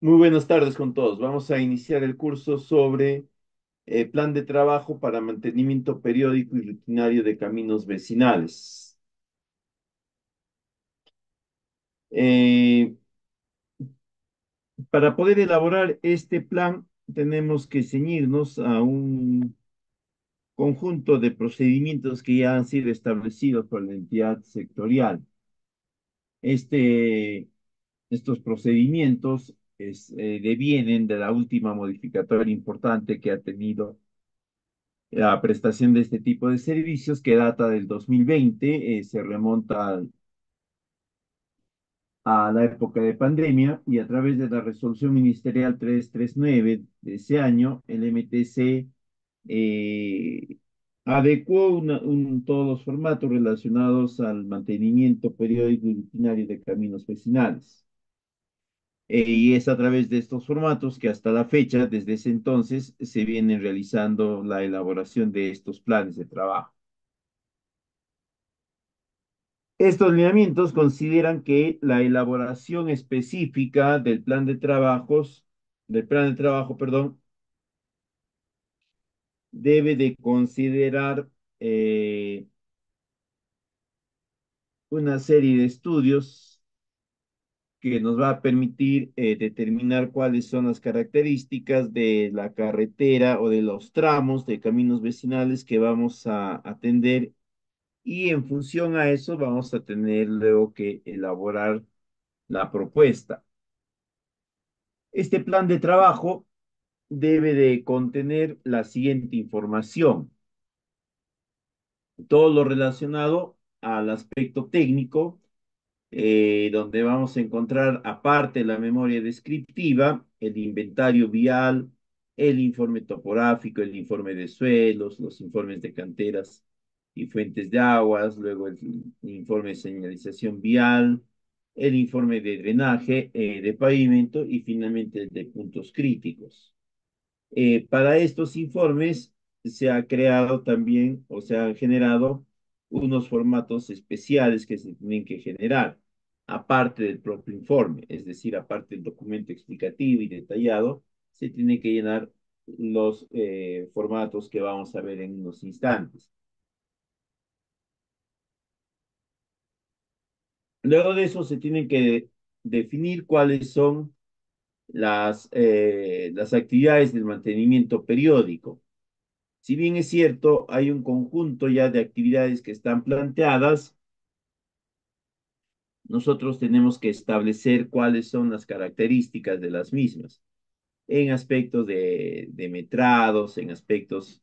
Muy buenas tardes con todos. Vamos a iniciar el curso sobre eh, plan de trabajo para mantenimiento periódico y rutinario de caminos vecinales. Eh, para poder elaborar este plan, tenemos que ceñirnos a un conjunto de procedimientos que ya han sido establecidos por la entidad sectorial. Este, estos procedimientos es, eh, devienen de la última modificatoria importante que ha tenido la prestación de este tipo de servicios que data del 2020, eh, se remonta a la época de pandemia y a través de la resolución ministerial 339 de ese año, el MTC eh, adecuó todos los formatos relacionados al mantenimiento periódico y rutinario de caminos vecinales. Eh, y es a través de estos formatos que hasta la fecha, desde ese entonces, se viene realizando la elaboración de estos planes de trabajo. Estos lineamientos consideran que la elaboración específica del plan de trabajos, del plan de trabajo, perdón, debe de considerar eh, una serie de estudios que nos va a permitir eh, determinar cuáles son las características de la carretera o de los tramos de caminos vecinales que vamos a atender y en función a eso vamos a tener luego que elaborar la propuesta. Este plan de trabajo debe de contener la siguiente información. Todo lo relacionado al aspecto técnico, eh, donde vamos a encontrar, aparte de la memoria descriptiva, el inventario vial, el informe topográfico, el informe de suelos, los informes de canteras y fuentes de aguas, luego el informe de señalización vial, el informe de drenaje eh, de pavimento y finalmente el de puntos críticos. Eh, para estos informes se ha creado también o se han generado unos formatos especiales que se tienen que generar, aparte del propio informe, es decir, aparte del documento explicativo y detallado, se tienen que llenar los eh, formatos que vamos a ver en unos instantes. Luego de eso se tienen que definir cuáles son las, eh, las actividades del mantenimiento periódico. Si bien es cierto, hay un conjunto ya de actividades que están planteadas, nosotros tenemos que establecer cuáles son las características de las mismas en aspectos de, de metrados, en aspectos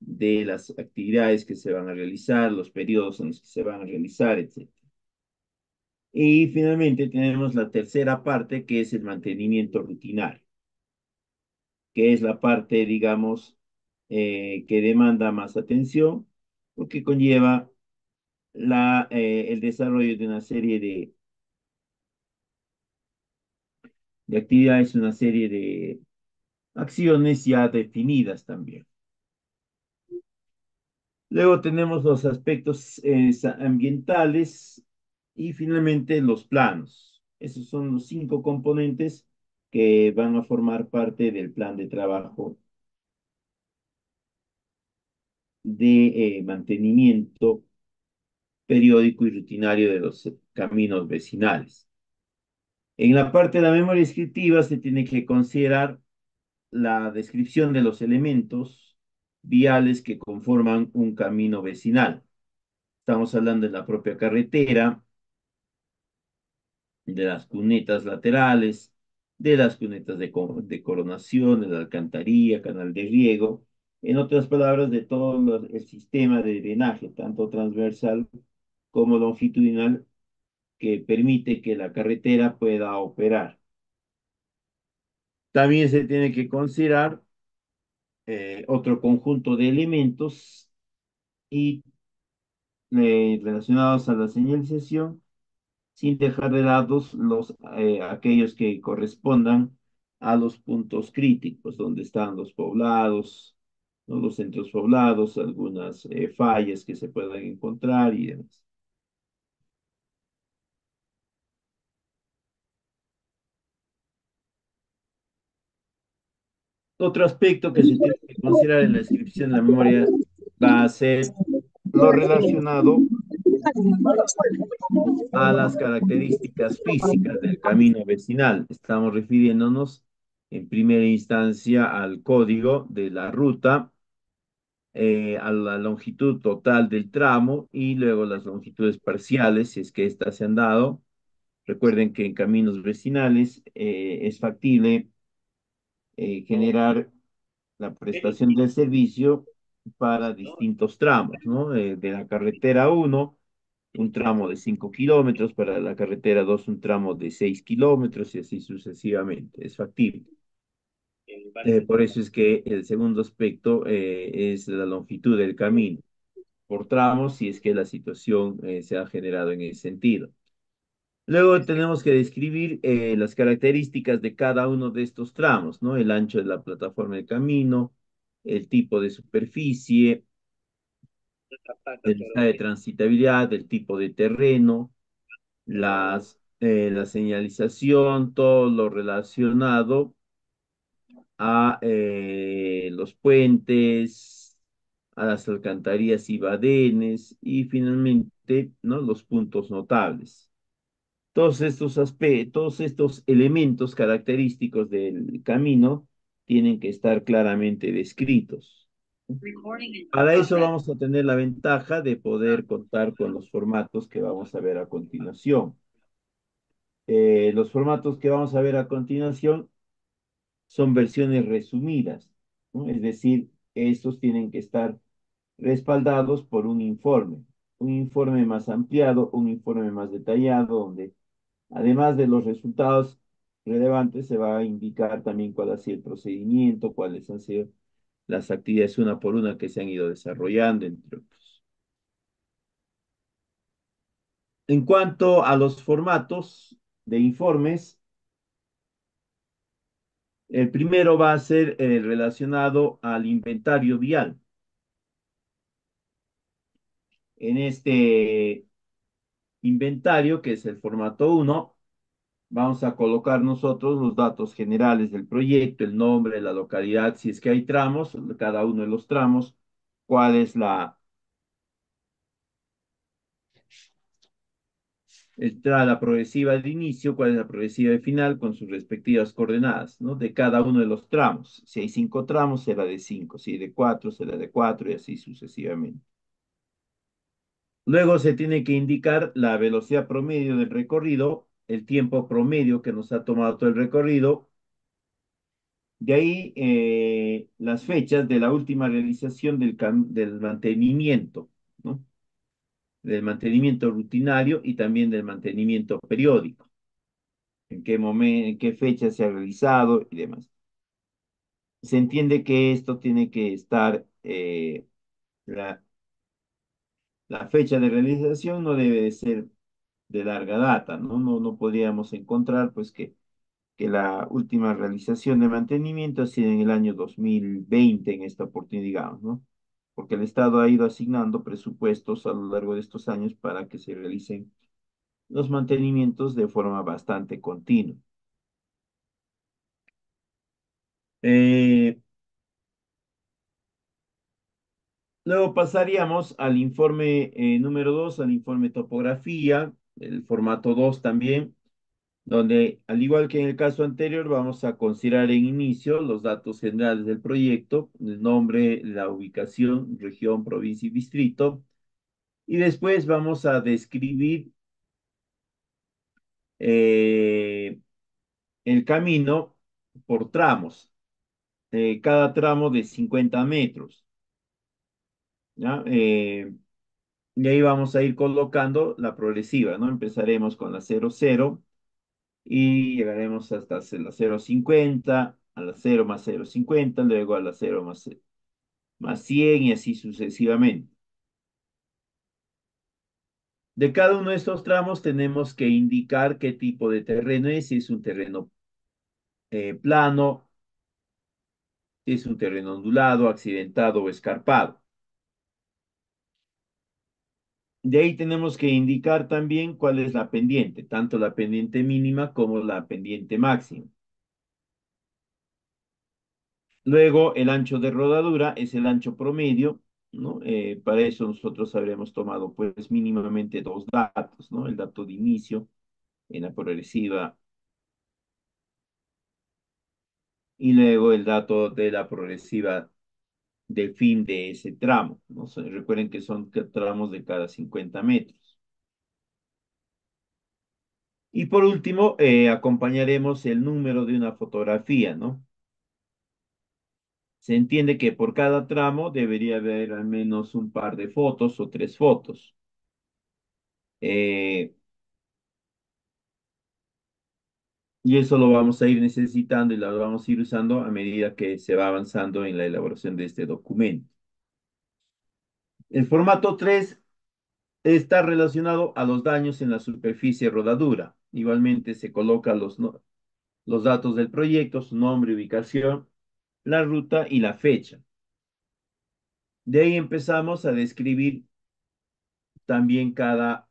de las actividades que se van a realizar, los periodos en los que se van a realizar, etc. Y finalmente tenemos la tercera parte, que es el mantenimiento rutinario, que es la parte, digamos, eh, que demanda más atención, porque conlleva eh, el desarrollo de una serie de, de actividades, una serie de acciones ya definidas también. Luego tenemos los aspectos eh, ambientales y finalmente los planos. Esos son los cinco componentes que van a formar parte del plan de trabajo de eh, mantenimiento periódico y rutinario de los caminos vecinales. En la parte de la memoria descriptiva se tiene que considerar la descripción de los elementos viales que conforman un camino vecinal. Estamos hablando de la propia carretera, de las cunetas laterales, de las cunetas de, coronación, de la alcantarilla, canal de riego, en otras palabras, de todo el sistema de drenaje, tanto transversal como longitudinal, que permite que la carretera pueda operar. También se tiene que considerar eh, otro conjunto de elementos y eh, relacionados a la señalización sin dejar de lado los, eh, aquellos que correspondan a los puntos críticos, donde están los poblados, los centros poblados, algunas fallas que se puedan encontrar y demás. Otro aspecto que se tiene que considerar en la descripción de la memoria va a ser lo relacionado a las características físicas del camino vecinal. Estamos refiriéndonos en primera instancia al código de la ruta, eh, a la longitud total del tramo y luego las longitudes parciales, si es que éstas se han dado. Recuerden que en caminos vecinales eh, es factible eh, generar la prestación del servicio para distintos tramos, ¿no? de la carretera 1 un tramo de 5 kilómetros, para la carretera 2 un tramo de 6 kilómetros y así sucesivamente. Es factible. Eh, por eso es que el segundo aspecto eh, es la longitud del camino por tramos, si es que la situación eh, se ha generado en ese sentido. Luego tenemos que describir las características de cada uno de estos tramos, ¿no? El ancho de la plataforma del camino, el tipo de superficie, el estado de transitabilidad, el tipo de terreno, las, eh, la señalización, todo lo relacionado a eh, los puentes, a las alcantarillas y badenes y finalmente ¿no? los puntos notables. Todos estos aspectos, todos estos elementos característicos del camino tienen que estar claramente descritos. Para eso vamos a tener la ventaja de poder contar con los formatos que vamos a ver a continuación. Eh, los formatos que vamos a ver a continuación son versiones resumidas, ¿no? es decir, estos tienen que estar respaldados por un informe, un informe más ampliado, un informe más detallado, donde además de los resultados relevantes se va a indicar también cuál ha sido el procedimiento, cuáles han sido las actividades una por una que se han ido desarrollando, entre otros. En cuanto a los formatos de informes, el primero va a ser eh, relacionado al inventario vial. En este inventario, que es el formato 1, vamos a colocar nosotros los datos generales del proyecto, el nombre, la localidad, si es que hay tramos, cada uno de los tramos, cuál es la progresiva de inicio, cuál es la progresiva de final con sus respectivas coordenadas, ¿no? De cada uno de los tramos. Si hay cinco tramos, será de cinco. Si hay de cuatro, será de cuatro y así sucesivamente. Luego se tiene que indicar la velocidad promedio del recorrido, el tiempo promedio que nos ha tomado todo el recorrido. De ahí eh, las fechas de la última realización del, del mantenimiento, ¿no? del mantenimiento rutinario y también del mantenimiento periódico. En qué momento, en qué fecha se ha realizado y demás. Se entiende que esto tiene que estar, eh, la, la fecha de realización no debe de ser de larga data, ¿no? No, no podríamos encontrar, pues, que, que la última realización de mantenimiento ha sido en el año 2020, en esta oportunidad, digamos, ¿no? porque el Estado ha ido asignando presupuestos a lo largo de estos años para que se realicen los mantenimientos de forma bastante continua. Eh, luego pasaríamos al informe eh, número 2, al informe topografía, el formato 2 también, donde al igual que en el caso anterior vamos a considerar en inicio los datos generales del proyecto, el nombre, la ubicación, región, provincia y distrito, y después vamos a describir eh, el camino por tramos, eh, cada tramo de 50 metros. ¿Ya? Eh, y ahí vamos a ir colocando la progresiva, ¿no? Empezaremos con la 00 y llegaremos hasta la 0,50, a la 0 más 0,50, luego a la 0 más, más 100 y así sucesivamente. De cada uno de estos tramos tenemos que indicar qué tipo de terreno es, si es un terreno eh, plano, si es un terreno ondulado, accidentado o escarpado. De ahí tenemos que indicar también cuál es la pendiente, tanto la pendiente mínima como la pendiente máxima. Luego, el ancho de rodadura es el ancho promedio, ¿no? Eh, para eso nosotros habríamos tomado, pues, mínimamente dos datos, ¿no? El dato de inicio en la progresiva y luego el dato de la progresiva del fin de ese tramo, recuerden que son tramos de cada 50 metros. Y por último, eh, acompañaremos el número de una fotografía, ¿no? Se entiende que por cada tramo debería haber al menos un par de fotos o tres fotos. Eh, y eso lo vamos a ir necesitando y lo vamos a ir usando a medida que se va avanzando en la elaboración de este documento. El formato 3 está relacionado a los daños en la superficie rodadura. Igualmente se colocan los, los datos del proyecto, su nombre, ubicación, la ruta y la fecha. De ahí empezamos a describir también cada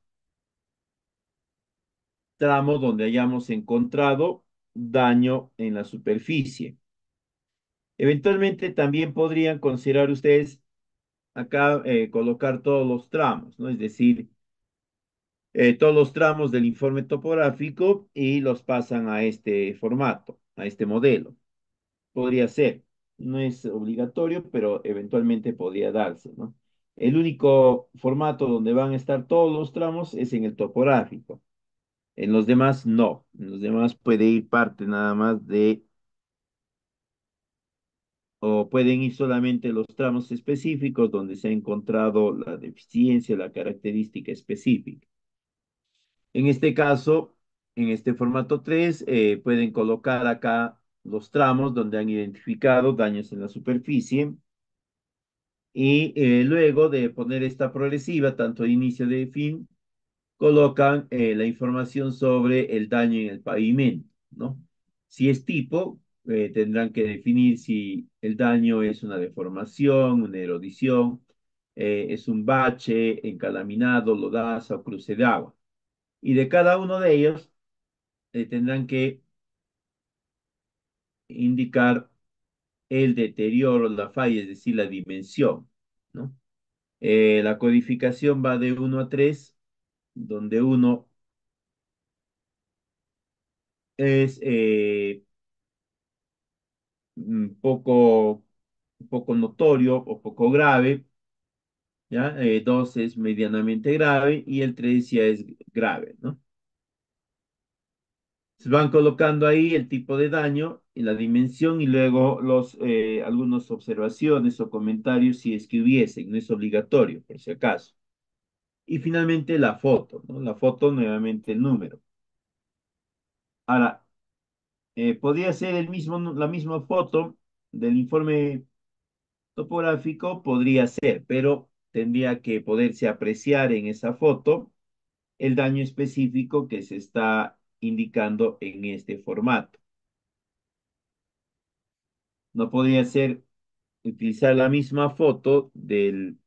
tramo donde hayamos encontrado daño en la superficie. Eventualmente también podrían considerar ustedes acá eh, colocar todos los tramos, ¿no? Es decir, eh, todos los tramos del informe topográfico y los pasan a este formato, a este modelo. Podría ser, no es obligatorio, pero eventualmente podría darse, ¿no? El único formato donde van a estar todos los tramos es en el topográfico. En los demás no. En los demás puede ir parte nada más de o pueden ir solamente los tramos específicos donde se ha encontrado la deficiencia, la característica específica. En este caso, en este formato 3, eh, pueden colocar acá los tramos donde han identificado daños en la superficie y eh, luego de poner esta progresiva, tanto de inicio de fin, colocan eh, la información sobre el daño en el pavimento, ¿no? Si es tipo, eh, tendrán que definir si el daño es una deformación, una erodición, eh, es un bache, encalaminado, lodaza o cruce de agua. Y de cada uno de ellos tendrán que indicar el deterioro, la falla, es decir, la dimensión, la codificación va de 1 a 3 donde uno es eh, poco, poco notorio o poco grave, ¿ya? Eh, dos es medianamente grave y el tres ya es grave, ¿no? Se van colocando ahí el tipo de daño y la dimensión y luego los, eh, algunas observaciones o comentarios si es que hubiesen, no es obligatorio, por si acaso. Y finalmente la foto. La foto nuevamente el número. Ahora, eh, podría ser el mismo, la misma foto del informe topográfico, podría ser, pero tendría que poderse apreciar en esa foto el daño específico que se está indicando en este formato. No podría ser utilizar la misma foto del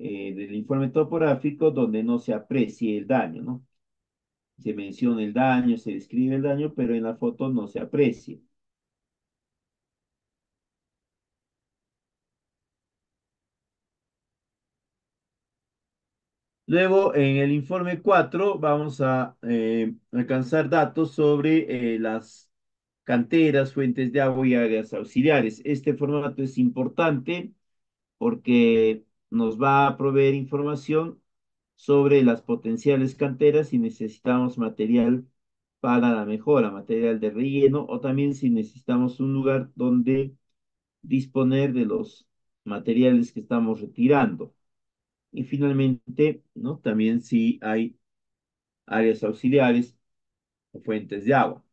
eh, del informe topográfico donde no se aprecie el daño, ¿no? Se menciona el daño, se describe el daño, pero en la foto no se aprecia. Luego, en el informe 4, vamos a eh, alcanzar datos sobre eh, las canteras, fuentes de agua y áreas auxiliares. Este formato es importante porque nos va a proveer información sobre las potenciales canteras si necesitamos material para la mejora, material de relleno o también si necesitamos un lugar donde disponer de los materiales que estamos retirando. Y finalmente, ¿no? También si hay áreas auxiliares o fuentes de agua.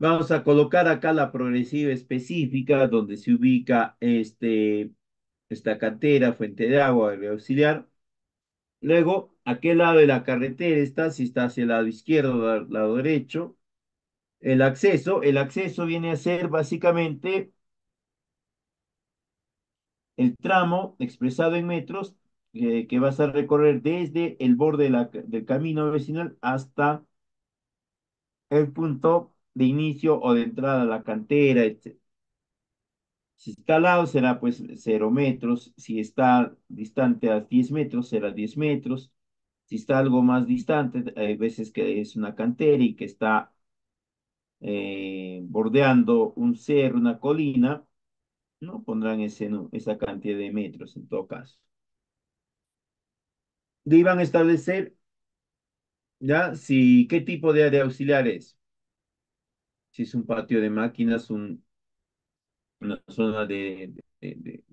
Vamos a colocar acá la progresiva específica donde se ubica este, esta cantera, fuente de agua, auxiliar. Luego, ¿a qué lado de la carretera está? Si está hacia el lado izquierdo o el lado derecho. El acceso, el acceso viene a ser básicamente el tramo expresado en metros eh, que vas a recorrer desde el borde del camino vecinal hasta el punto de inicio o de entrada a la cantera, etc. Si está al lado será pues 0 metros, si está distante a 10 metros será 10 metros, si está algo más distante, hay veces que es una cantera y que está eh, bordeando un cerro, una colina, ¿no? Pondrán ese, esa cantidad de metros en todo caso. A establecer, ¿ya? Si, ¿qué tipo de área auxiliar? Si es un patio de máquinas, un, una zona de, de, de,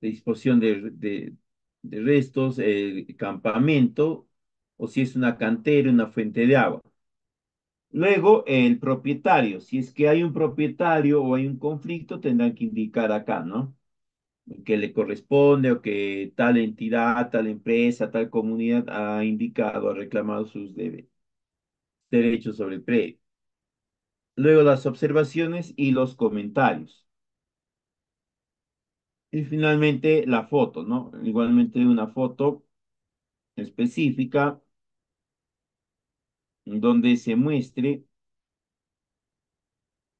disposición de, restos, el campamento, o si es una cantera, una fuente de agua. Luego, el propietario. Si es que hay un propietario o hay un conflicto, tendrán que indicar acá, ¿no? Que le corresponde o que tal entidad, tal empresa, tal comunidad ha indicado, ha reclamado sus derechos sobre el predio. Luego, las observaciones y los comentarios. Y finalmente, la foto, ¿no? Igualmente una foto específica donde se muestre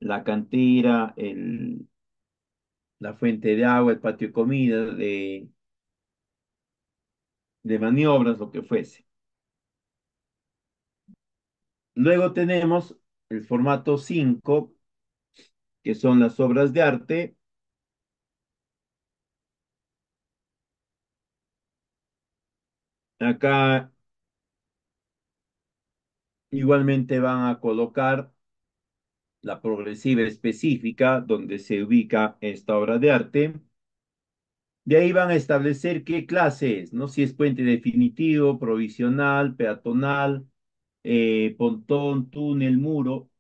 la cantera, el, la fuente de agua, el patio de comida, de, de maniobras, lo que fuese. Luego tenemos el formato 5, que son las obras de arte. Acá igualmente van a colocar la progresiva específica donde se ubica esta obra de arte. De ahí van a establecer qué clase es, ¿no? Si es puente definitivo, provisional, peatonal, eh, pontón, túnel, muro.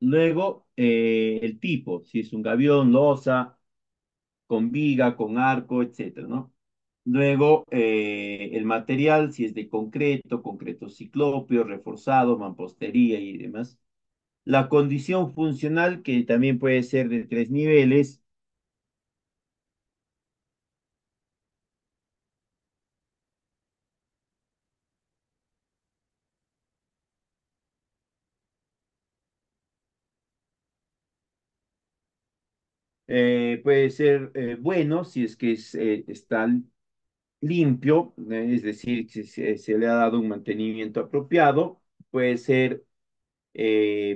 Luego, eh, el tipo, si es un gavión, losa, con viga, con arco, etcétera, ¿no? Luego, eh, el material, si es de concreto, concreto ciclopio, reforzado, mampostería y demás. La condición funcional, que también puede ser de tres niveles. Eh, puede ser eh, bueno si es que eh, está limpio, es decir, si se, se, le ha dado un mantenimiento apropiado. Puede ser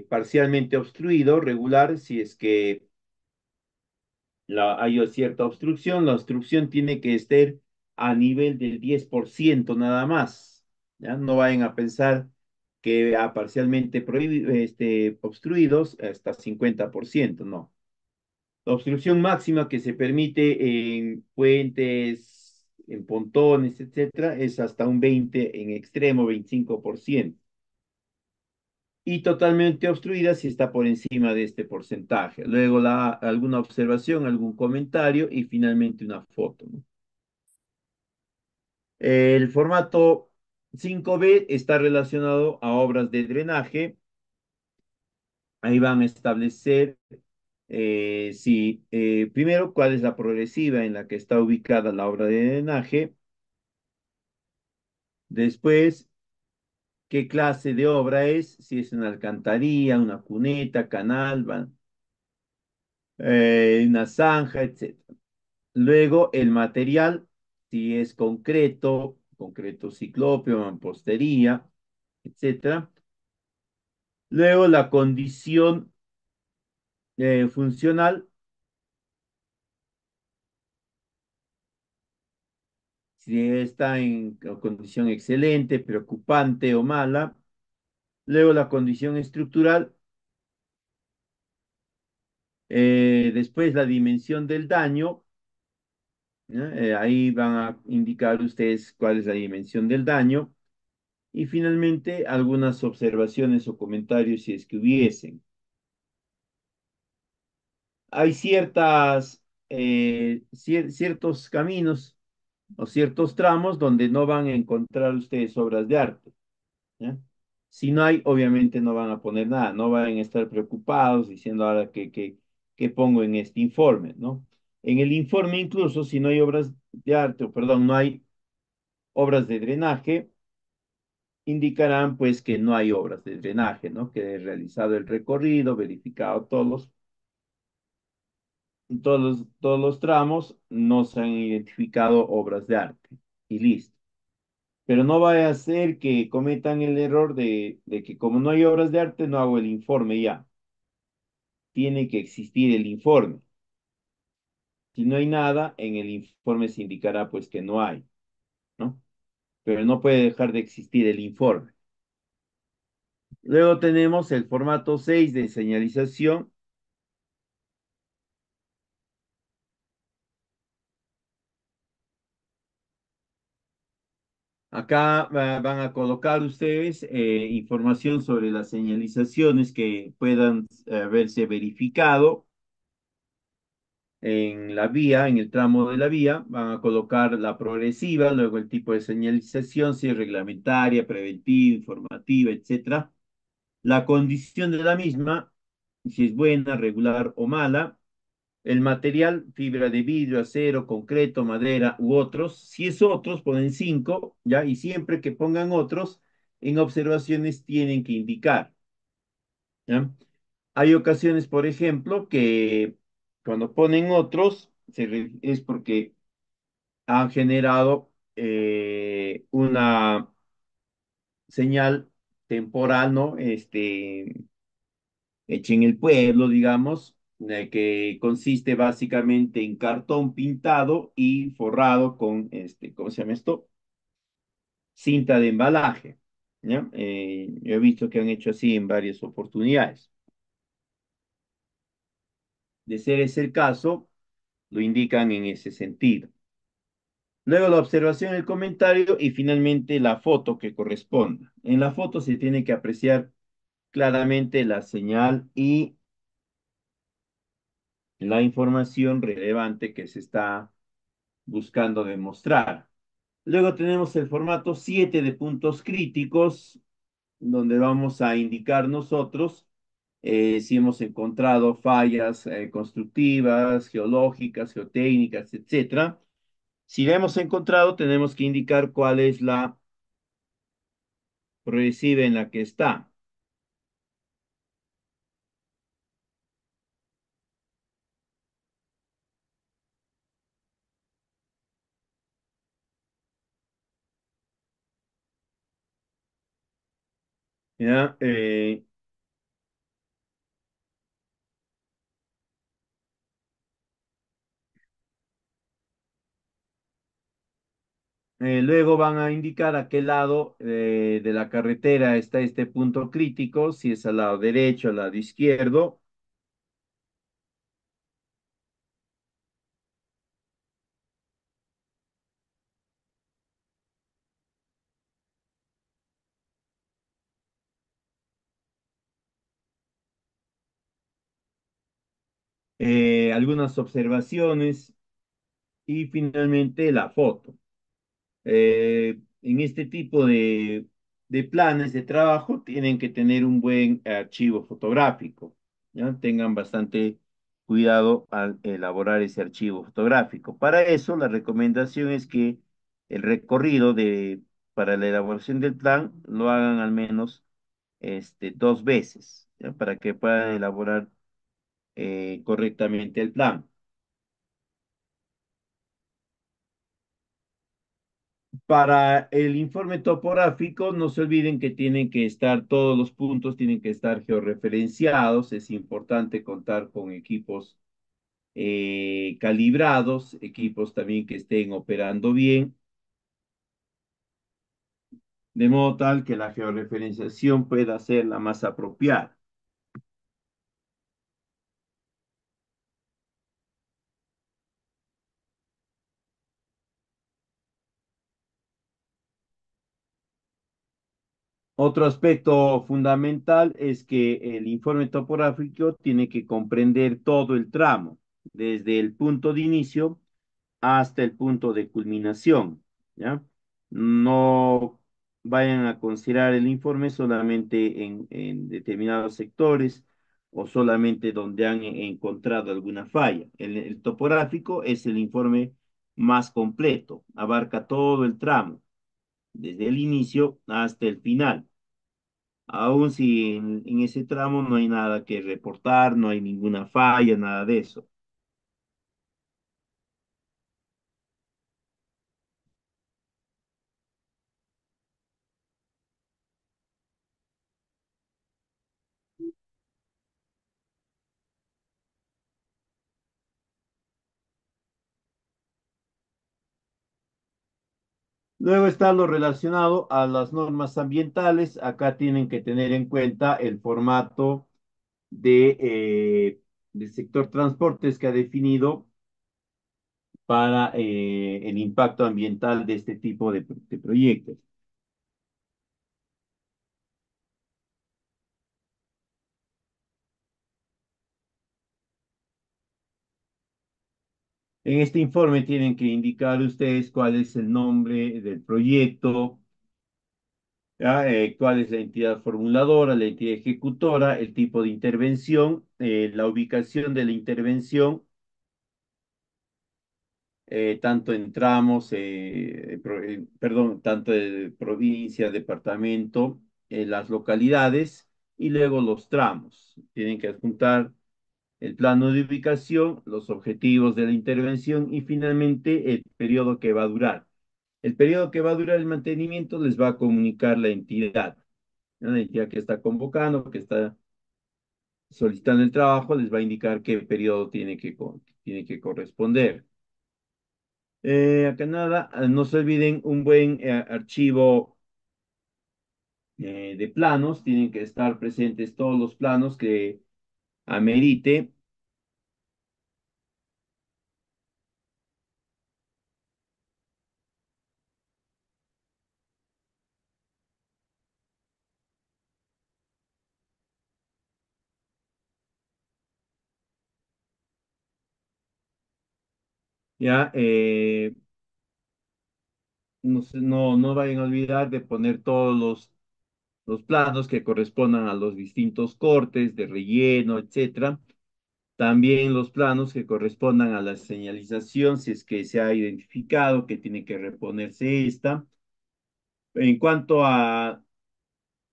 parcialmente obstruido, regular, si es que la, hay cierta obstrucción, la obstrucción tiene que estar a nivel del 10% nada más. ¿ya? No vayan a pensar que a parcialmente este, obstruidos hasta 50%, no. La obstrucción máxima que se permite en puentes, en pontones, etcétera, es hasta un 20, en extremo 25% y totalmente obstruida si está por encima de este porcentaje. Luego la, alguna observación, algún comentario y finalmente una foto. El formato 5B está relacionado a obras de drenaje. Ahí van a establecer eh, si, eh, primero, cuál es la progresiva en la que está ubicada la obra de drenaje. Después, qué clase de obra es, si es una alcantarilla, una cuneta, canal, eh, una zanja, etc. Luego el material, si es concreto, concreto ciclopio, mampostería, etc. Luego la condición eh, funcional, si está en condición excelente, preocupante o mala. Luego la condición estructural. Eh, después la dimensión del daño. Eh, ahí van a indicar ustedes cuál es la dimensión del daño. Y finalmente algunas observaciones o comentarios si es que hubiesen. Hay ciertas, eh, cier ciertos caminos o ciertos tramos donde no van a encontrar ustedes obras de arte. Si no hay, obviamente no van a poner nada, no van a estar preocupados diciendo ahora que, que, que pongo en este informe, ¿no? En el informe incluso, si no hay obras de arte, o perdón, no hay obras de drenaje, indicarán pues que no hay obras de drenaje, ¿no? Que he realizado el recorrido, verificado todos todos los, todos los tramos, no se han identificado obras de arte y listo. Pero no vaya a ser que cometan el error de, de que como no hay obras de arte, no hago el informe ya. Tiene que existir el informe. Si no hay nada, en el informe se indicará pues que no hay, ¿no? Pero no puede dejar de existir el informe. Luego tenemos el formato 6 de señalización. Acá van a colocar ustedes eh, información sobre las señalizaciones que puedan haberse verificado en la vía, en el tramo de la vía. Van a colocar la progresiva, luego el tipo de señalización, si es reglamentaria, preventiva, informativa, etcétera. La condición de la misma, si es buena, regular o mala. El material, fibra de vidrio, acero, concreto, madera u otros. Si es otros, ponen cinco, ¿ya? Y siempre que pongan otros, en observaciones tienen que indicar, ¿ya? Hay ocasiones, por ejemplo, que cuando ponen otros, es porque han generado eh, una señal temporal, ¿no? Este, hecha en el pueblo, digamos, que consiste básicamente en cartón pintado y forrado con, este, ¿cómo se llama esto? Cinta de embalaje. Eh, yo he visto que han hecho así en varias oportunidades. De ser ese el caso, lo indican en ese sentido. Luego la observación, el comentario y finalmente la foto que corresponda. En la foto se tiene que apreciar claramente la señal y la información relevante que se está buscando demostrar. Luego tenemos el formato 7 de puntos críticos, donde vamos a indicar nosotros eh, si hemos encontrado fallas eh, constructivas, geológicas, geotécnicas, etc. Si la hemos encontrado, tenemos que indicar cuál es la progresiva en la que está. ¿Ya? Eh, eh, luego van a indicar a qué lado eh, de la carretera está este punto crítico, si es al lado derecho, al lado izquierdo. Eh, algunas observaciones y finalmente la foto. Eh, en este tipo de, de, planes de trabajo tienen que tener un buen archivo fotográfico. ¿ya? Tengan bastante cuidado al elaborar ese archivo fotográfico. Para eso, la recomendación es que el recorrido de, para la elaboración del plan lo hagan al menos este, dos veces, ¿ya? para que puedan elaborar eh, correctamente el plan. Para el informe topográfico, no se olviden que tienen que estar, todos los puntos tienen que estar georreferenciados. Es importante contar con equipos eh, calibrados, equipos también que estén operando bien, de modo tal que la georreferenciación pueda ser la más apropiada. Otro aspecto fundamental es que el informe topográfico tiene que comprender todo el tramo, desde el punto de inicio hasta el punto de culminación. No vayan a considerar el informe solamente en, en determinados sectores o solamente donde han encontrado alguna falla. El topográfico es el informe más completo, abarca todo el tramo desde el inicio hasta el final. Aún si en, ese tramo no hay nada que reportar, no hay ninguna falla, nada de eso. Luego está lo relacionado a las normas ambientales. Acá tienen que tener en cuenta el formato de, eh, del sector transportes que ha definido para eh, el impacto ambiental de este tipo de, de proyectos. En este informe tienen que indicar ustedes cuál es el nombre del proyecto. Eh, cuál es la entidad formuladora, la entidad ejecutora, el tipo de intervención, eh, la ubicación de la intervención, eh, tanto en tramos, pro- perdón, tanto de provincia, departamento, las localidades y luego los tramos. Tienen que adjuntar el plano de ubicación, los objetivos de la intervención y finalmente el periodo que va a durar. El periodo que va a durar el mantenimiento les va a comunicar la entidad. La entidad que está convocando, que está solicitando el trabajo, les va a indicar qué periodo tiene que, tiene que corresponder. Eh, acá nada, eh, no se olviden un buen eh, archivo eh, de planos, tienen que estar presentes todos los planos que amerite. Ya eh, no, no, no vayan a olvidar de poner todos los, los planos que correspondan a los distintos cortes de relleno, etcétera. También los planos que correspondan a la señalización, si es que se ha identificado que tiene que reponerse esta. En cuanto a,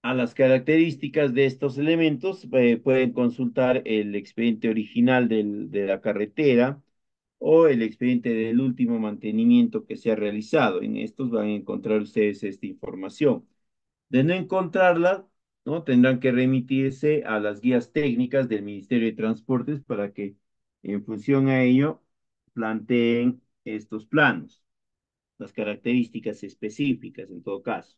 a las características de estos elementos, eh, pueden consultar el expediente original de la carretera o el expediente del último mantenimiento que se ha realizado. En estos van a encontrar ustedes esta información. De no encontrarla, ¿no? Tendrán que remitirse a las guías técnicas del Ministerio de Transportes para que, en función a ello, planteen estos planos, las características específicas en todo caso.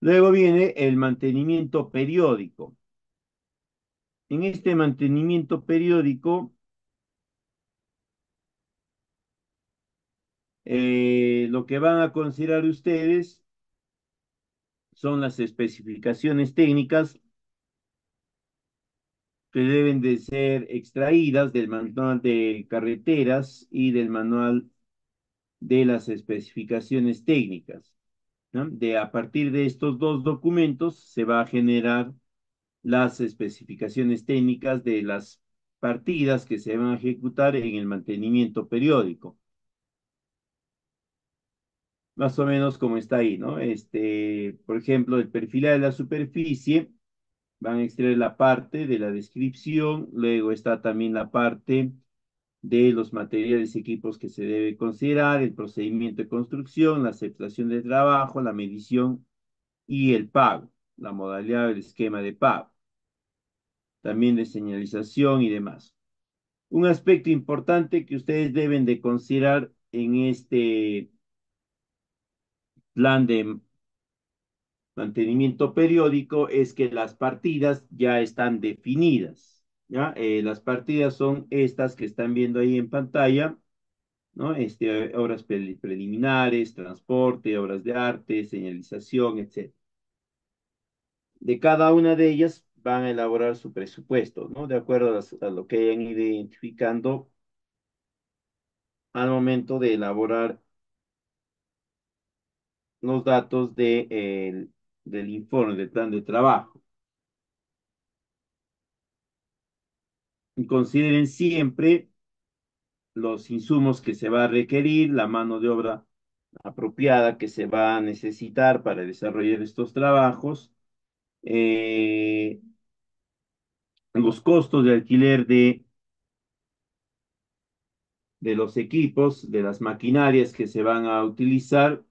Luego viene el mantenimiento periódico. En este mantenimiento periódico, eh, lo que van a considerar ustedes son las especificaciones técnicas que deben de ser extraídas del manual de carreteras y del manual de las especificaciones técnicas. De a partir de estos dos documentos se va a generar las especificaciones técnicas de las partidas que se van a ejecutar en el mantenimiento periódico. Más o menos como está ahí, ¿no? Este, por ejemplo, el perfilar de la superficie, van a extraer la parte de la descripción, luego está también la parte de los materiales y equipos que se debe considerar, el procedimiento de construcción, la aceptación de trabajo, la medición y el pago, la modalidad del esquema de pago, también de señalización y demás. Un aspecto importante que ustedes deben de considerar en este plan de mantenimiento periódico es que las partidas ya están definidas, ¿ya? Eh, las partidas son estas que están viendo ahí en pantalla, ¿no? Este, obras pre preliminares, transporte, obras de arte, señalización, etc. De cada una de ellas van a elaborar su presupuesto, ¿no? De acuerdo a, lo que hayan ido identificando al momento de elaborar los datos de, el, del informe, del plan de trabajo. consideren siempre los insumos que se va a requerir, la mano de obra apropiada que se va a necesitar para desarrollar estos trabajos, eh, los costos de alquiler de, de los equipos, de las maquinarias que se van a utilizar.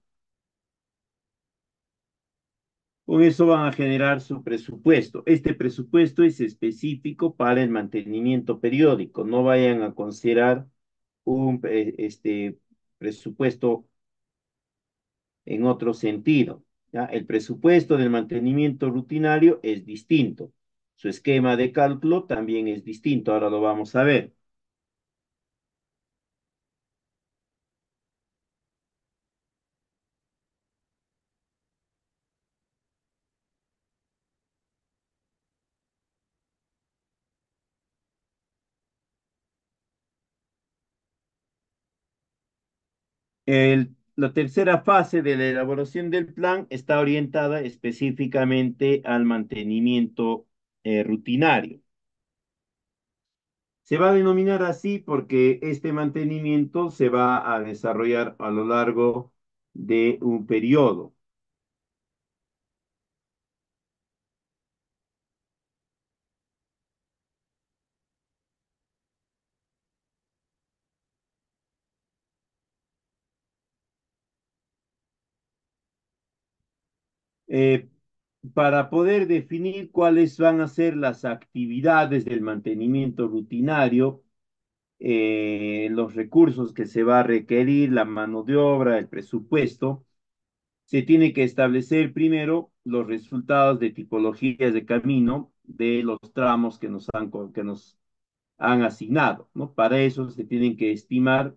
Con eso van a generar su presupuesto. Este presupuesto es específico para el mantenimiento periódico. No vayan a considerar un eh, este, presupuesto en otro sentido. ¿ya? El presupuesto del mantenimiento rutinario es distinto. Su esquema de cálculo también es distinto. Ahora lo vamos a ver. La tercera fase de la elaboración del plan está orientada específicamente al mantenimiento eh, rutinario. Se va a denominar así porque este mantenimiento se va a desarrollar a lo largo de un periodo. Eh, para poder definir cuáles van a ser las actividades del mantenimiento rutinario, eh, los recursos que se va a requerir, la mano de obra, el presupuesto, se tiene que establecer primero los resultados de tipologías de camino de los tramos que nos han, que nos han asignado, ¿no? Para eso se tienen que estimar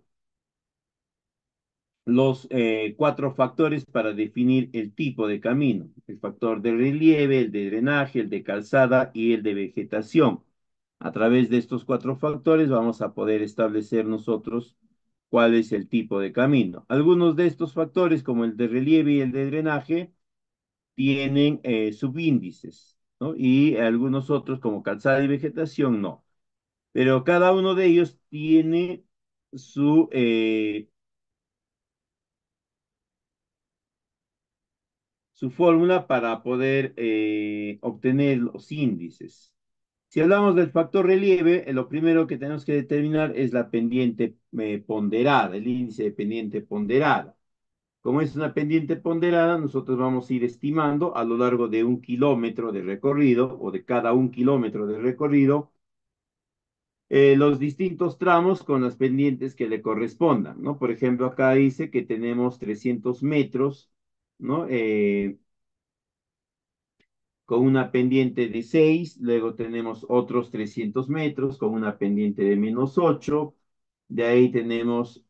los eh, cuatro factores para definir el tipo de camino, el factor de relieve, el de drenaje, el de calzada y el de vegetación. A través de estos cuatro factores vamos a poder establecer nosotros cuál es el tipo de camino. Algunos de estos factores, como el de relieve y el de drenaje, tienen eh, subíndices, ¿no? Y algunos otros, como calzada y vegetación, no. Pero cada uno de ellos tiene su eh, su fórmula para poder eh, obtener los índices. Si hablamos del factor relieve, eh, lo primero que tenemos que determinar es la pendiente eh, ponderada, el índice de pendiente ponderada. Como es una pendiente ponderada, nosotros vamos a ir estimando a lo largo de un kilómetro de recorrido o de cada un kilómetro de recorrido los distintos tramos con las pendientes que le correspondan. Por ejemplo, acá dice que tenemos 300 metros, ¿no? Eh, con una pendiente de 6, luego tenemos otros 300 metros con una pendiente de menos 8, de ahí tenemos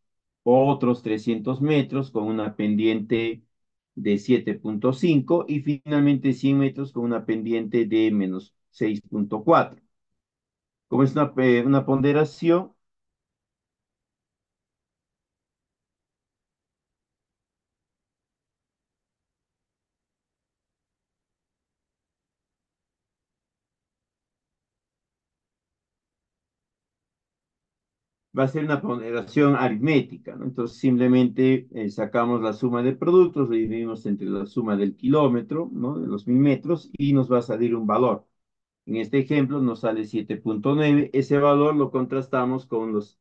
otros 300 metros con una pendiente de 7.5 y finalmente 100 metros con una pendiente de menos 6.4. Como es una, eh, una ponderación, va a ser una ponderación aritmética, ¿no? Entonces simplemente eh, sacamos la suma de productos, lo dividimos entre la suma del kilómetro, ¿no? De los mil metros y nos va a salir un valor. En este ejemplo nos sale 7.9. Ese valor lo contrastamos con los,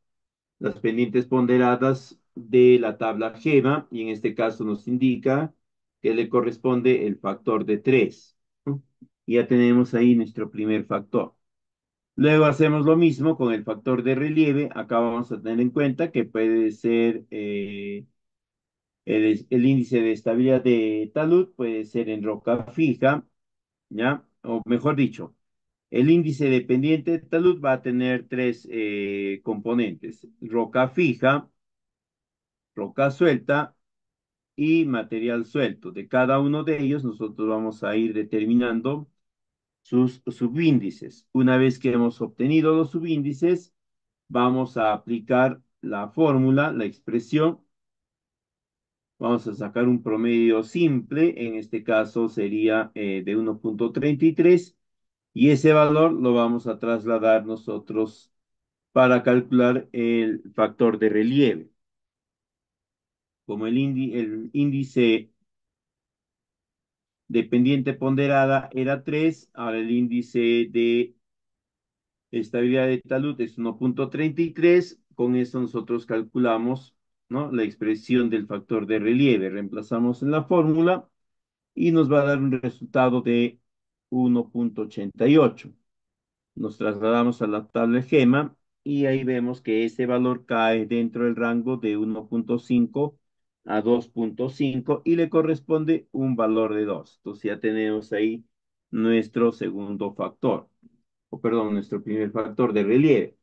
las pendientes ponderadas de la tabla GEMA y en este caso nos indica que le corresponde el factor de 3. ¿no? Y ya tenemos ahí nuestro primer factor. Luego hacemos lo mismo con el factor de relieve. Acá vamos a tener en cuenta que puede ser eh, el, índice de estabilidad de talud, puede ser en roca fija, ¿ya? O mejor dicho, el índice dependiente de talud va a tener tres eh, componentes, roca fija, roca suelta y material suelto. De cada uno de ellos nosotros vamos a ir determinando sus subíndices. Una vez que hemos obtenido los subíndices, vamos a aplicar la fórmula, la expresión. Vamos a sacar un promedio simple, en este caso sería eh, de 1.33 Y ese valor lo vamos a trasladar nosotros para calcular el factor de relieve. Como el, el índice de pendiente ponderada era 3, ahora el índice de estabilidad de talud es 1.33, con eso nosotros calculamos ¿no? la expresión del factor de relieve, reemplazamos en la fórmula y nos va a dar un resultado de 1.88. Nos trasladamos a la tabla GEMA y ahí vemos que ese valor cae dentro del rango de 1.5 a 2.5 y le corresponde un valor de 2. Entonces ya tenemos ahí nuestro segundo factor, o perdón, nuestro primer factor de relieve.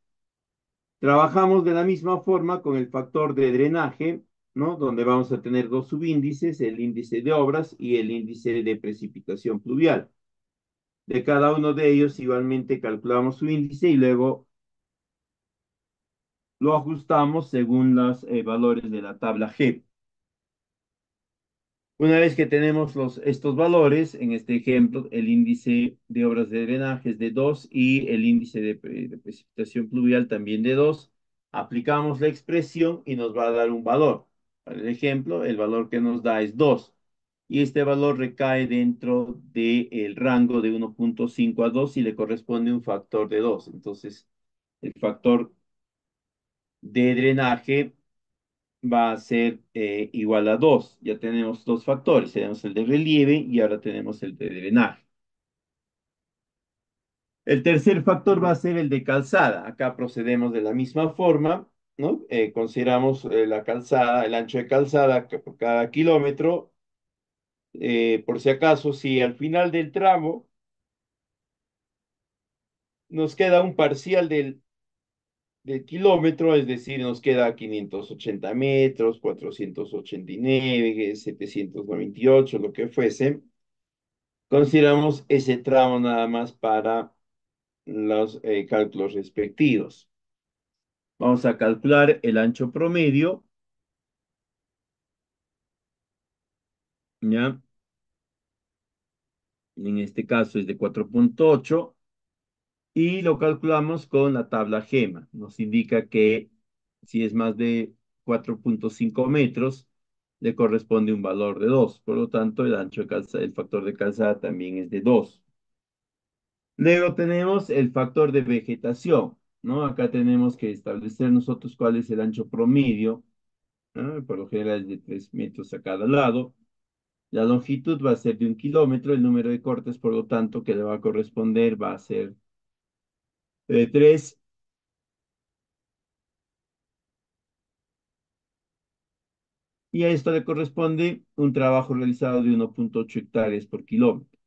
Trabajamos de la misma forma con el factor de drenaje, ¿no? Donde vamos a tener dos subíndices, el índice de obras y el índice de precipitación pluvial. De cada uno de ellos igualmente calculamos su índice y luego lo ajustamos según los eh, valores de la tabla G. Una vez que tenemos los, estos valores, en este ejemplo, el índice de obras de drenaje es de 2 y el índice de, de, precipitación pluvial también de 2, aplicamos la expresión y nos va a dar un valor. Para el ejemplo, el valor que nos da es 2 y este valor recae dentro del rango de 1.5 a 2 y le corresponde un factor de 2. Entonces, el factor de drenaje va a ser eh, igual a 2. Ya tenemos dos factores, tenemos el de relieve y ahora tenemos el de drenaje. El tercer factor va a ser el de calzada. Acá procedemos de la misma forma, ¿no? Eh, consideramos eh, la calzada, el ancho de calzada por cada kilómetro. por si acaso, si al final del tramo nos queda un parcial del del kilómetro, es decir, nos queda 580 metros, 489, 798, lo que fuese. Consideramos ese tramo nada más para los eh, cálculos respectivos. Vamos a calcular el ancho promedio. ¿Ya? En este caso es de 4.8 y lo calculamos con la tabla GEMA. Nos indica que si es más de 4.5 metros, le corresponde un valor de 2. Por lo tanto, el ancho de calzada, el factor de calzada también es de 2. Luego tenemos el factor de vegetación, ¿no? Acá tenemos que establecer nosotros cuál es el ancho promedio. Por lo general es de 3 metros a cada lado. La longitud va a ser de un kilómetro, el número de cortes, por lo tanto, que le va a corresponder va a ser de 3 y a esto le corresponde un trabajo realizado de 1.8 hectáreas por kilómetro.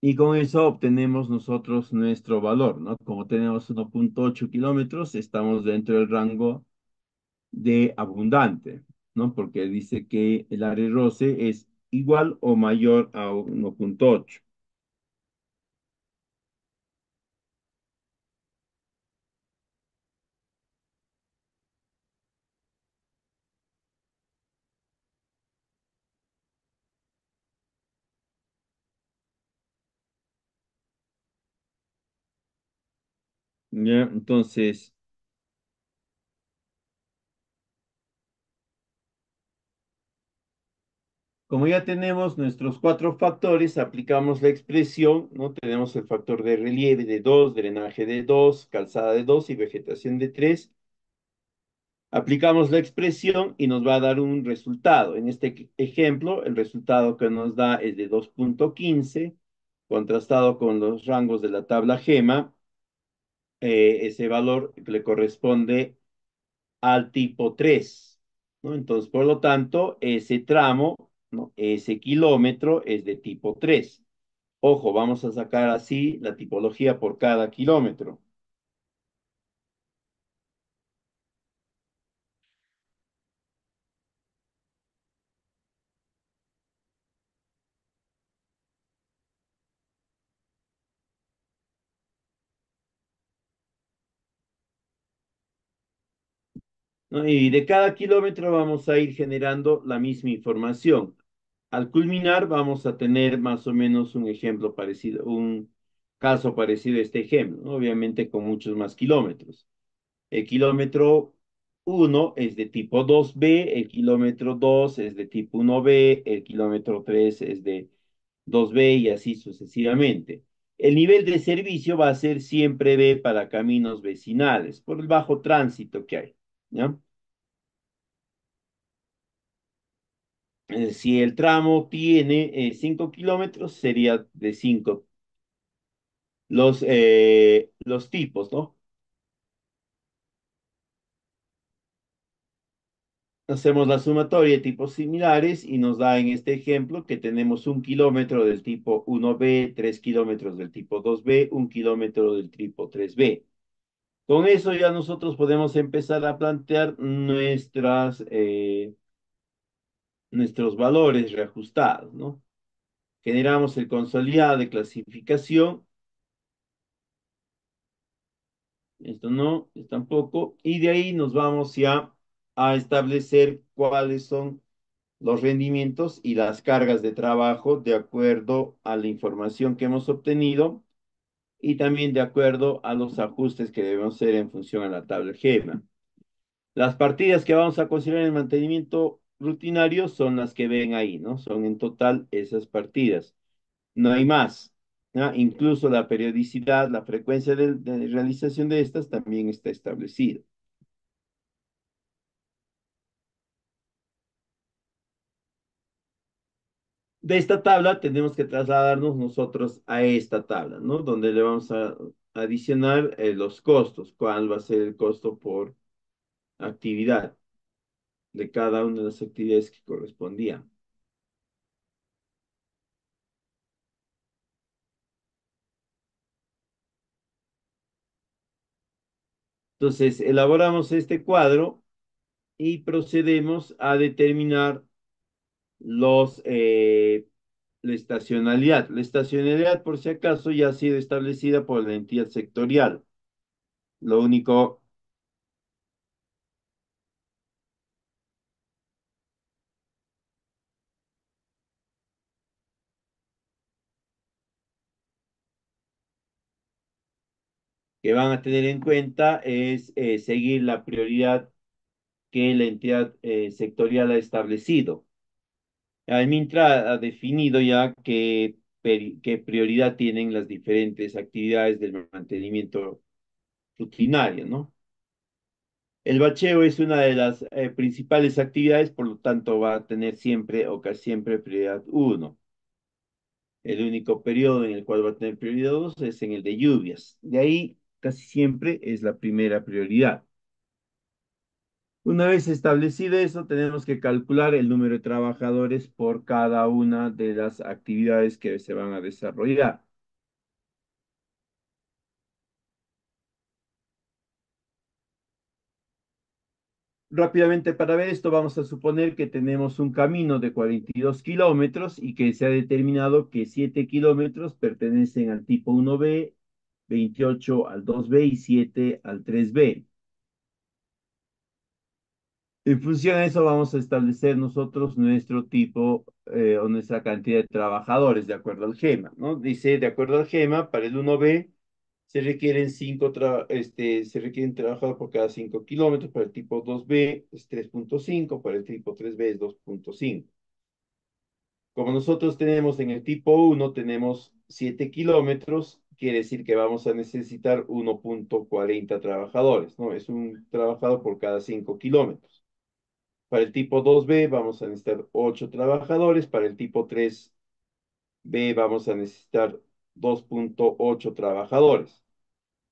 Y con eso obtenemos nosotros nuestro valor, ¿no? Como tenemos 1.8 kilómetros, estamos dentro del rango de abundante. ¿No? Porque dice que el área roce es igual o mayor a 1.8. ¿Ya? Entonces, Como ya tenemos nuestros cuatro factores, aplicamos la expresión, ¿no? Tenemos el factor de relieve de 2, drenaje de 2, calzada de 2 y vegetación de 3. Aplicamos la expresión y nos va a dar un resultado. En este ejemplo, el resultado que nos da es de 2.15, contrastado con los rangos de la tabla GEMA. Eh, ese valor le corresponde al tipo 3. ¿no? Entonces, por lo tanto, ese tramo ese kilómetro es de tipo 3. Ojo, vamos a sacar así la tipología por cada kilómetro. Y de cada kilómetro vamos a ir generando la misma información. Al culminar vamos a tener más o menos un ejemplo parecido, un caso parecido a este ejemplo, obviamente con muchos más kilómetros. El kilómetro 1 es de tipo 2B, el kilómetro 2 es de tipo 1B, el kilómetro 3 es de 2B y así sucesivamente. El nivel de servicio va a ser siempre B para caminos vecinales, por el bajo tránsito que hay. ¿ya? Eh, si el tramo tiene 5 kilómetros, sería de 5. Los, eh, los tipos, ¿no? Hacemos la sumatoria de tipos similares y nos da en este ejemplo que tenemos un kilómetro del tipo 1B, 3 kilómetros del tipo 2B, un kilómetro del tipo 3B. Con eso ya nosotros podemos empezar a plantear nuestras, eh, nuestros valores reajustados, ¿no? Generamos el consolidado de clasificación. Esto no, esto tampoco. Y de ahí nos vamos ya a establecer cuáles son los rendimientos y las cargas de trabajo de acuerdo a la información que hemos obtenido y también de acuerdo a los ajustes que debemos hacer en función a la tabla GEMA. Las partidas que vamos a considerar en el mantenimiento rutinario son las que ven ahí, ¿no? Son en total esas partidas. No hay más. Incluso la periodicidad, la frecuencia de, de realización de estas también está establecida. de esta tabla tenemos que trasladarnos nosotros a esta tabla, ¿no? Donde le vamos a adicionar eh, los costos, cuál va a ser el costo por actividad de cada una de las actividades que correspondían. Entonces, elaboramos este cuadro y procedemos a determinar los, eh, la estacionalidad. La estacionalidad, por si acaso, ya ha sido establecida por la entidad sectorial. Lo único van a tener en cuenta es eh, seguir la prioridad que la entidad eh, sectorial ha establecido. El MINTRA ha definido ya qué, qué prioridad tienen las diferentes actividades del mantenimiento rutinario, ¿no? El bacheo es una de las eh, principales actividades, por lo tanto va a tener siempre o casi siempre prioridad 1. El único periodo en el cual va a tener prioridad 2 es en el de lluvias. De ahí casi siempre es la primera prioridad. Una vez establecido eso, tenemos que calcular el número de trabajadores por cada una de las actividades que se van a desarrollar. Rápidamente para ver esto vamos a suponer que tenemos un camino de 42 kilómetros y que se ha determinado que 7 kilómetros pertenecen al tipo 1B, 28 al 2B y 7 al 3B. En función de eso vamos a establecer nosotros nuestro tipo eh, o nuestra cantidad de trabajadores de acuerdo al GEMA, ¿no? Dice, de acuerdo al GEMA, para el 1B se requieren cinco este, se requieren trabajadores por cada 5 kilómetros, para el tipo 2B es 3.5, para el tipo 3B es 2.5. Como nosotros tenemos en el tipo 1, tenemos 7 kilómetros, quiere decir que vamos a necesitar 1.40 trabajadores, ¿no? Es un trabajador por cada 5 kilómetros. Para el tipo 2B vamos a necesitar 8 trabajadores, para el tipo 3B vamos a necesitar 2.8 trabajadores.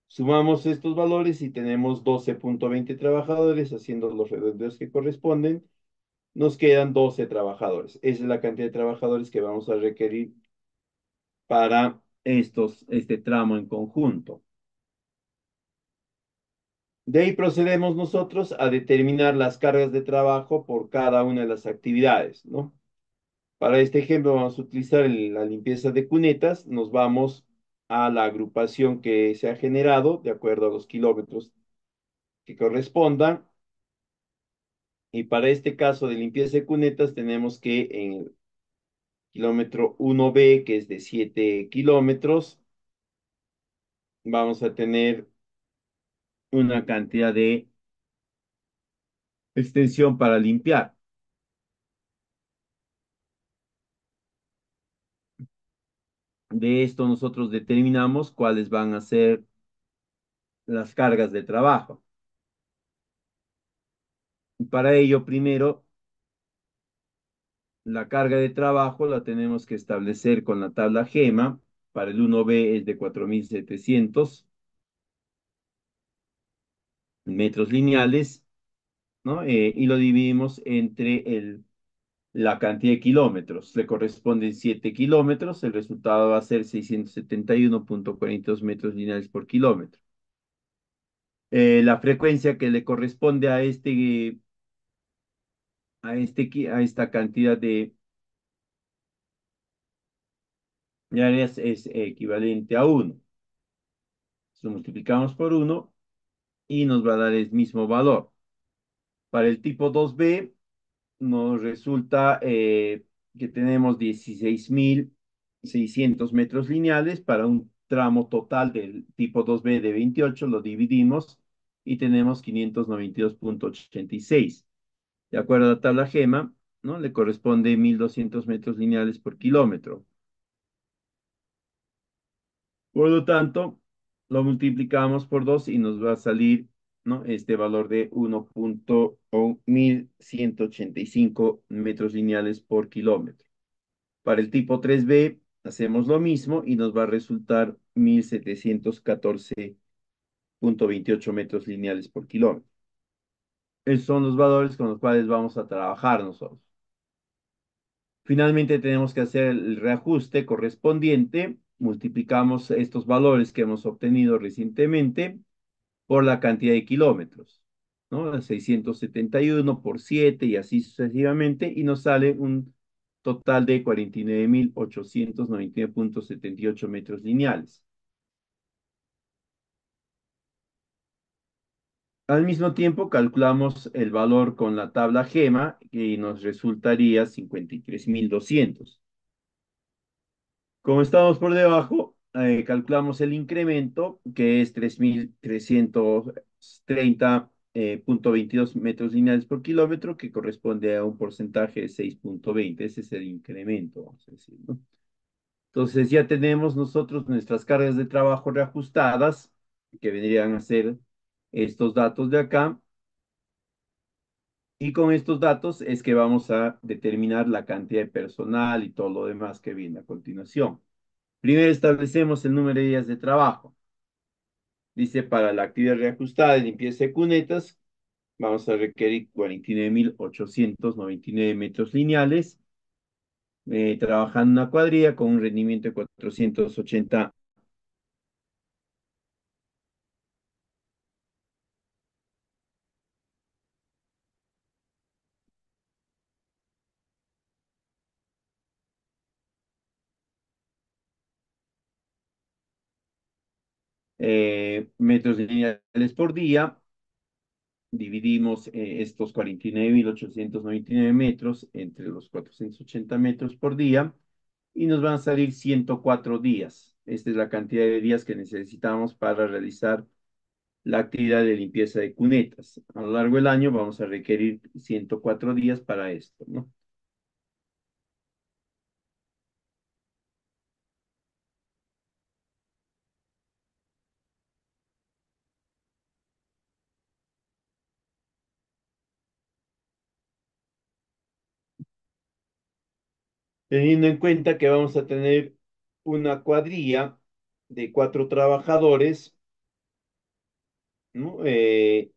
Sumamos estos valores y tenemos 12.20 trabajadores, haciendo los redondeos que corresponden, nos quedan 12 trabajadores. Esa es la cantidad de trabajadores que vamos a requerir para estos, este tramo en conjunto. De ahí procedemos nosotros a determinar las cargas de trabajo por cada una de las actividades, ¿no? Para este ejemplo vamos a utilizar la limpieza de cunetas, nos vamos a la agrupación que se ha generado de acuerdo a los kilómetros que correspondan Y para este caso de limpieza de cunetas tenemos que en el kilómetro 1B, que es de 7 kilómetros, vamos a tener una cantidad de extensión para limpiar. De esto nosotros determinamos cuáles van a ser las cargas de trabajo. Para ello, primero, la carga de trabajo la tenemos que establecer con la tabla GEMA. Para el 1B es de 4.700 metros lineales, ¿no? Eh, y lo dividimos entre el, la cantidad de kilómetros. Le corresponden 7 kilómetros, el resultado va a ser 671.42 metros lineales por kilómetro. Eh, la frecuencia que le corresponde a este a, este, a esta cantidad de áreas es equivalente a 1. Lo multiplicamos por 1 y nos va a dar el mismo valor. Para el tipo 2B nos resulta eh, que tenemos 16.600 metros lineales para un tramo total del tipo 2B de 28, lo dividimos y tenemos 592.86. De acuerdo a la tabla GEMA, ¿no? Le corresponde 1.200 metros lineales por kilómetro. Por lo tanto, lo multiplicamos por 2 y nos va a salir ¿no? este valor de 1.1185 metros lineales por kilómetro. Para el tipo 3B hacemos lo mismo y nos va a resultar 1.714.28 metros lineales por kilómetro. Esos son los valores con los cuales vamos a trabajar nosotros. Finalmente tenemos que hacer el reajuste correspondiente. Multiplicamos estos valores que hemos obtenido recientemente por la cantidad de kilómetros, ¿no? 671 por 7 y así sucesivamente, y nos sale un total de 49.899.78 metros lineales. Al mismo tiempo, calculamos el valor con la tabla GEMA y nos resultaría 53.200. Como estamos por debajo, eh, calculamos el incremento, que es 3.330.22 metros lineales por kilómetro, que corresponde a un porcentaje de 6.20. Ese es el incremento, vamos a decir, ¿no? Entonces ya tenemos nosotros nuestras cargas de trabajo reajustadas, que vendrían a ser estos datos de acá. Y con estos datos es que vamos a determinar la cantidad de personal y todo lo demás que viene a continuación. Primero establecemos el número de días de trabajo. Dice, para la actividad reajustada de limpieza de cunetas, vamos a requerir 49.899 metros lineales, eh, trabajando una cuadrilla con un rendimiento de 480 eh, metros lineales por día. Dividimos eh, estos 49.899 metros entre los 480 metros por día y nos van a salir 104 días. Esta es la cantidad de días que necesitamos para realizar la actividad de limpieza de cunetas. A lo largo del año vamos a requerir 104 días para esto, ¿no? Teniendo en cuenta que vamos a tener una cuadrilla de cuatro trabajadores. Eh,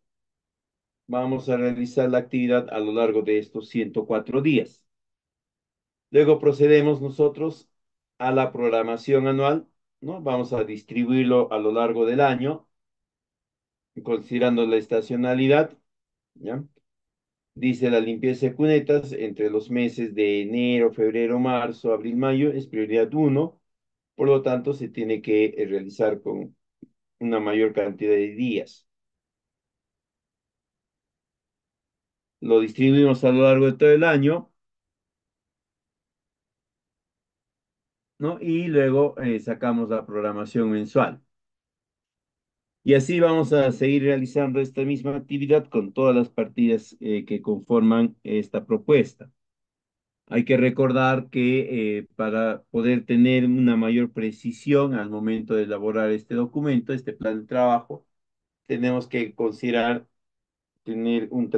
vamos a realizar la actividad a lo largo de estos 104 días. Luego procedemos nosotros a la programación anual, ¿no? Vamos a distribuirlo a lo largo del año, considerando la estacionalidad, ¿ya? Dice la limpieza de cunetas entre los meses de enero, febrero, marzo, abril, mayo es prioridad 1, por lo tanto se tiene que eh, realizar con una mayor cantidad de días. lo distribuimos a lo largo de todo el año, ¿no? Y luego eh, sacamos la programación mensual. Y así vamos a seguir realizando esta misma actividad con todas las partidas eh, que conforman esta propuesta. Hay que recordar que eh, para poder tener una mayor precisión al momento de elaborar este documento, este plan de trabajo, tenemos que considerar tener un,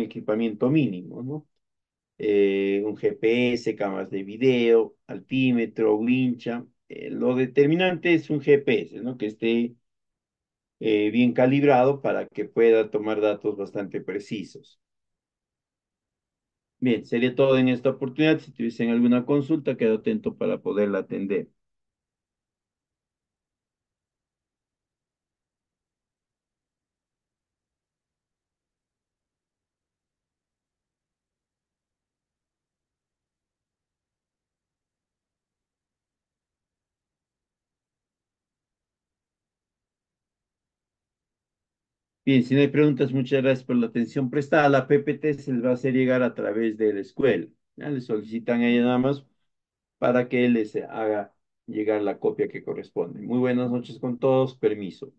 equipamiento mínimo, ¿no? Eh, un GPS, cámaras de video, altímetro, wincha. Lo determinante es un GPS, ¿no? Que esté eh, bien calibrado para que pueda tomar datos bastante precisos. Bien, sería todo en esta oportunidad. Si tuviesen alguna consulta, quedo atento para poderla atender. Bien, si no hay preguntas, muchas gracias por la atención prestada. La PPT se les va a hacer llegar a través de la escuela. Ya les solicitan a ella nada más para que les haga llegar la copia que corresponde. Muy buenas noches con todos. Permiso.